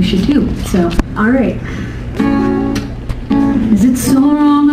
you should do. So, all right. Is it so wrong